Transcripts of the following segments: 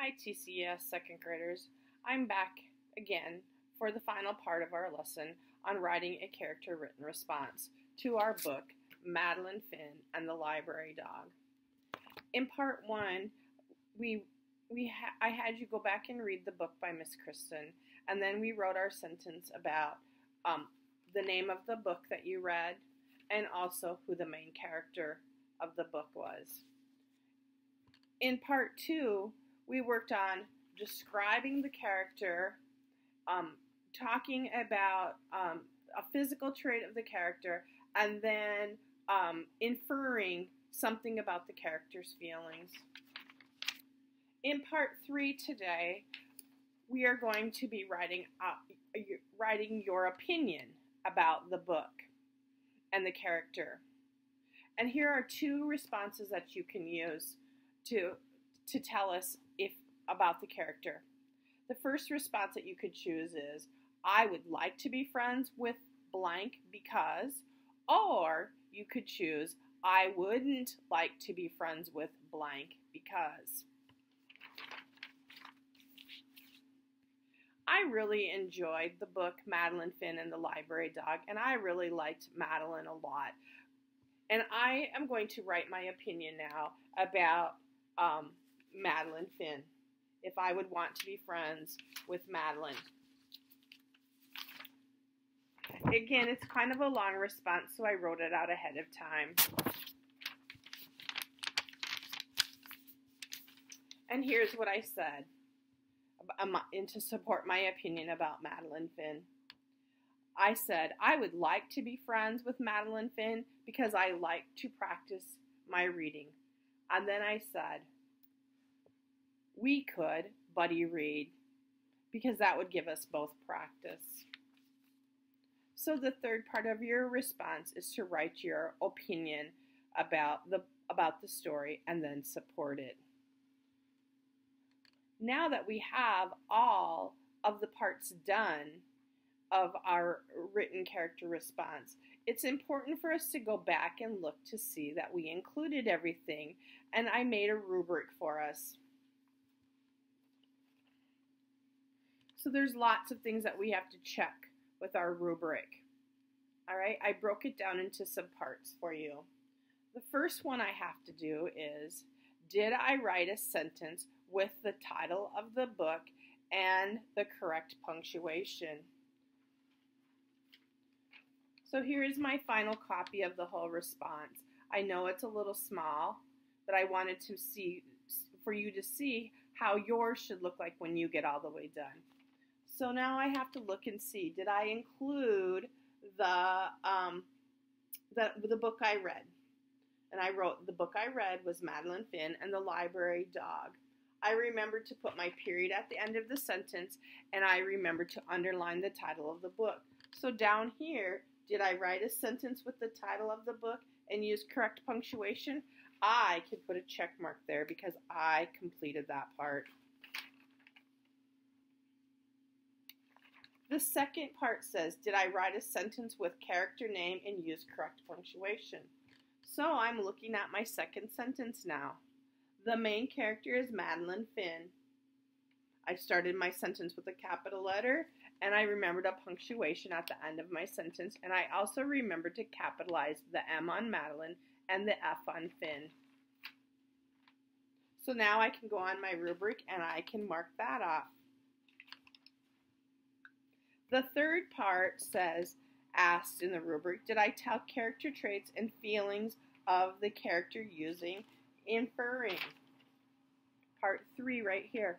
Hi TCS second graders. I'm back again for the final part of our lesson on writing a character written response to our book Madeline Finn and the Library Dog. In part 1, we we ha I had you go back and read the book by Miss Kristen and then we wrote our sentence about um, the name of the book that you read and also who the main character of the book was. In part 2, we worked on describing the character, um, talking about um, a physical trait of the character, and then um, inferring something about the character's feelings. In part three today, we are going to be writing uh, writing your opinion about the book and the character. And here are two responses that you can use to to tell us if about the character. The first response that you could choose is I would like to be friends with blank because or you could choose I wouldn't like to be friends with blank because. I really enjoyed the book Madeline Finn and the Library Dog, and I really liked Madeline a lot. And I am going to write my opinion now about um, Madeline Finn, if I would want to be friends with Madeline. Again, it's kind of a long response, so I wrote it out ahead of time. And here's what I said um, and to support my opinion about Madeline Finn. I said, I would like to be friends with Madeline Finn because I like to practice my reading. And then I said, we could buddy read because that would give us both practice. So the third part of your response is to write your opinion about the about the story and then support it. Now that we have all of the parts done of our written character response, it's important for us to go back and look to see that we included everything and I made a rubric for us. So there's lots of things that we have to check with our rubric. All right, I broke it down into some parts for you. The first one I have to do is Did I write a sentence with the title of the book and the correct punctuation? So here is my final copy of the whole response. I know it's a little small, but I wanted to see for you to see how yours should look like when you get all the way done. So now I have to look and see, did I include the, um, the, the book I read? And I wrote, the book I read was Madeline Finn and the Library Dog. I remembered to put my period at the end of the sentence, and I remembered to underline the title of the book. So down here, did I write a sentence with the title of the book and use correct punctuation? I could put a check mark there because I completed that part. The second part says, Did I write a sentence with character name and use correct punctuation? So I'm looking at my second sentence now. The main character is Madeline Finn. I started my sentence with a capital letter and I remembered a punctuation at the end of my sentence and I also remembered to capitalize the M on Madeline and the F on Finn. So now I can go on my rubric and I can mark that off. The third part says, asked in the rubric, did I tell character traits and feelings of the character using inferring? Part three right here.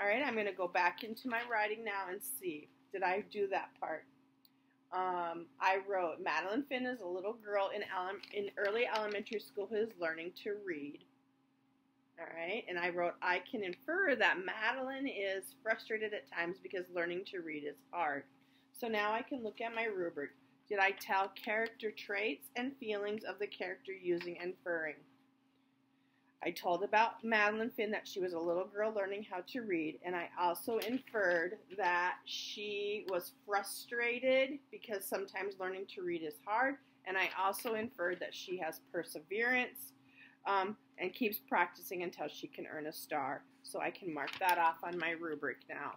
All right, I'm going to go back into my writing now and see. Did I do that part? Um, I wrote, Madeline Finn is a little girl in, ele in early elementary school who is learning to read. All right, and I wrote, I can infer that Madeline is frustrated at times because learning to read is hard. So now I can look at my rubric. Did I tell character traits and feelings of the character using inferring? I told about Madeline Finn that she was a little girl learning how to read, and I also inferred that she was frustrated because sometimes learning to read is hard, and I also inferred that she has perseverance um, and keeps practicing until she can earn a star. So I can mark that off on my rubric now.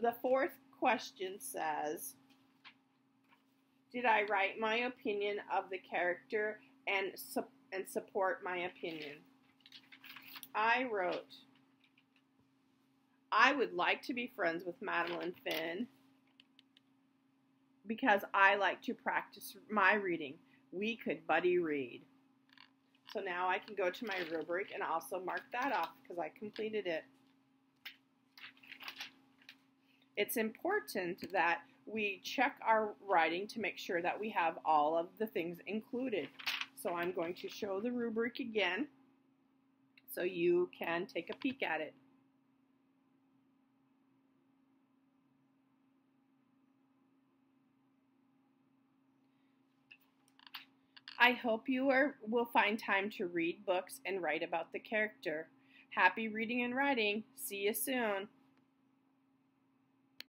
The fourth question says, did I write my opinion of the character and, su and support my opinion? I wrote, I would like to be friends with Madeline Finn because I like to practice my reading. We could buddy read. So now I can go to my rubric and also mark that off because I completed it. It's important that we check our writing to make sure that we have all of the things included. So I'm going to show the rubric again so you can take a peek at it. I hope you are, will find time to read books and write about the character. Happy reading and writing. See you soon.